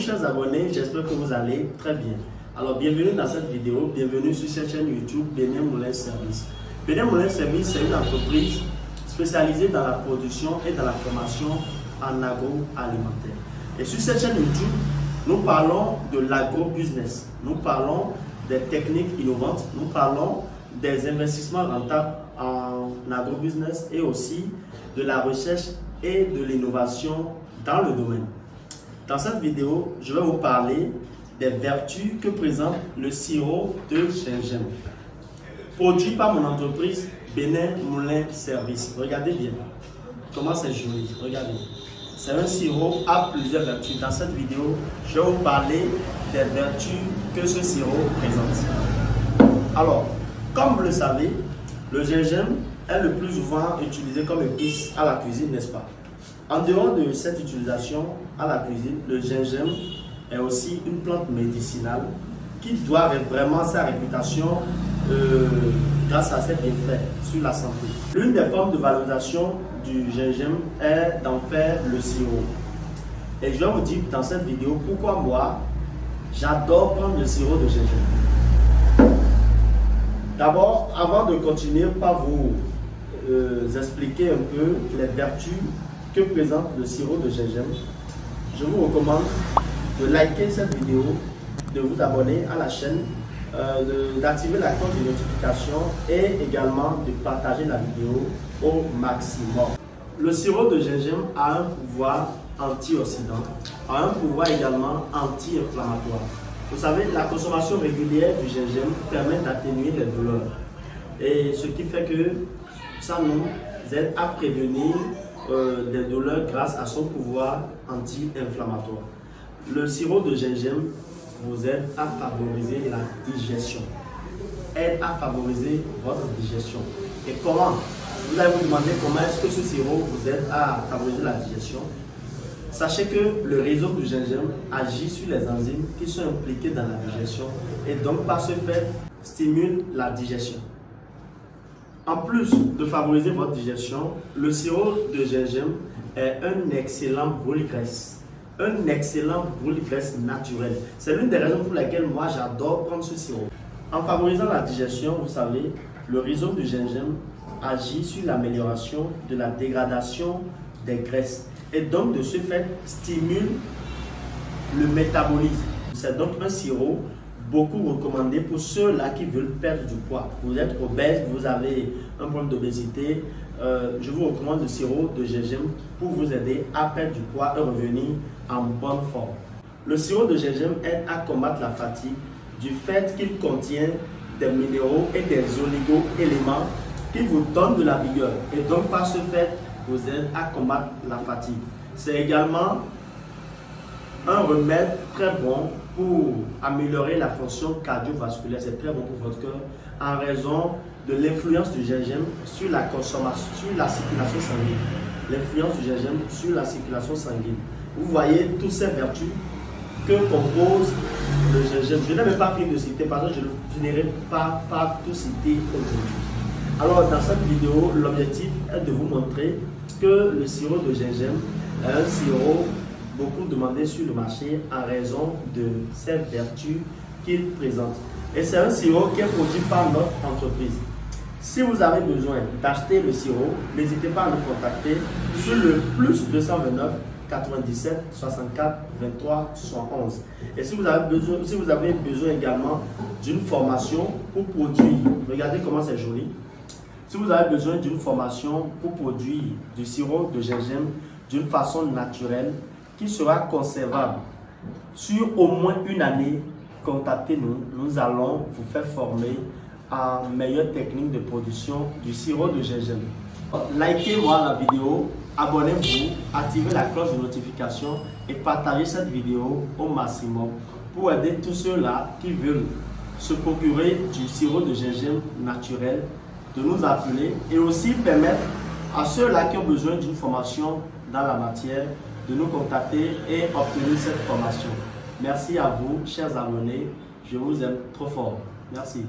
Chers abonnés, j'espère que vous allez très bien. Alors bienvenue dans cette vidéo, bienvenue sur cette chaîne YouTube Bénin Moulin Service. Bénin Moulin Service, c'est une entreprise spécialisée dans la production et dans la formation en agroalimentaire. Et sur cette chaîne YouTube, nous parlons de l'agro-business, nous parlons des techniques innovantes, nous parlons des investissements rentables en agro-business et aussi de la recherche et de l'innovation dans le domaine. Dans cette vidéo, je vais vous parler des vertus que présente le sirop de gingembre. Produit par mon entreprise Bénin Moulin Service. Regardez bien comment c'est joli. Regardez. C'est un sirop à plusieurs vertus. Dans cette vidéo, je vais vous parler des vertus que ce sirop présente. Alors, comme vous le savez, le gingembre est le plus souvent utilisé comme épice à la cuisine, n'est-ce pas? En dehors de cette utilisation à la cuisine, le gingembre est aussi une plante médicinale qui doit vraiment sa réputation euh, grâce à ses bienfaits sur la santé. L'une des formes de valorisation du gingembre est d'en faire le sirop. Et je vais vous dire dans cette vidéo pourquoi moi, j'adore prendre le sirop de gingembre. D'abord, avant de continuer par vous euh, expliquer un peu les vertus que présente le sirop de gingembre, je vous recommande de liker cette vidéo, de vous abonner à la chaîne, euh, d'activer la cloche de notification et également de partager la vidéo au maximum. Le sirop de gingembre a un pouvoir antioxydant, a un pouvoir également anti-inflammatoire. Vous savez, la consommation régulière du gingembre permet d'atténuer les douleurs. Et ce qui fait que ça nous aide à prévenir euh, des douleurs grâce à son pouvoir anti-inflammatoire. Le sirop de gingembre vous aide à favoriser la digestion. Aide à favoriser votre digestion. Et comment? Vous allez vous demander comment est-ce que ce sirop vous aide à favoriser la digestion. Sachez que le réseau du gingembre agit sur les enzymes qui sont impliquées dans la digestion et donc par ce fait stimule la digestion. En plus de favoriser votre digestion, le sirop de gingembre est un excellent brûle-graisse. Un excellent brûle-graisse naturel. C'est l'une des raisons pour lesquelles moi j'adore prendre ce sirop. En favorisant la digestion, vous savez, le rhizome de gingembre agit sur l'amélioration de la dégradation des graisses et donc de ce fait stimule le métabolisme. C'est donc un sirop beaucoup recommandé pour ceux-là qui veulent perdre du poids. Vous êtes obèse, vous avez un problème d'obésité, euh, je vous recommande le sirop de gingembre pour vous aider à perdre du poids et revenir en bonne forme. Le sirop de gingembre aide à combattre la fatigue du fait qu'il contient des minéraux et des oligo-éléments qui vous donnent de la vigueur et donc par ce fait vous aide à combattre la fatigue. C'est également un remède très bon pour améliorer la fonction cardiovasculaire. C'est très bon pour votre cœur en raison de l'influence du gingembre sur la consommation, sur la circulation sanguine. L'influence du gingembre sur la circulation sanguine. Vous voyez toutes ces vertus que compose le gingembre. Je n'ai même pas fini de citer parce que je ne finirai pas par tout citer aujourd'hui. Alors dans cette vidéo, l'objectif est de vous montrer que le sirop de gingembre est un sirop sur le marché en raison de ses vertus qu'il présente. Et c'est un sirop qui est produit par notre entreprise. Si vous avez besoin d'acheter le sirop, n'hésitez pas à nous contacter sur le plus 229 97 64 23 71. Et si vous avez besoin, si vous avez besoin également d'une formation pour produire, regardez comment c'est joli. Si vous avez besoin d'une formation pour produire du sirop de gingembre d'une façon naturelle, qui sera conservable sur au moins une année, contactez-nous. Nous allons vous faire former en meilleure technique de production du sirop de gingembre. Likez-moi la vidéo, abonnez-vous, activez la cloche de notification et partagez cette vidéo au maximum pour aider tous ceux-là qui veulent se procurer du sirop de gingembre naturel de nous appeler et aussi permettre à ceux-là qui ont besoin d'une formation dans la matière de nous contacter et obtenir cette formation. Merci à vous, chers abonnés. Je vous aime trop fort. Merci.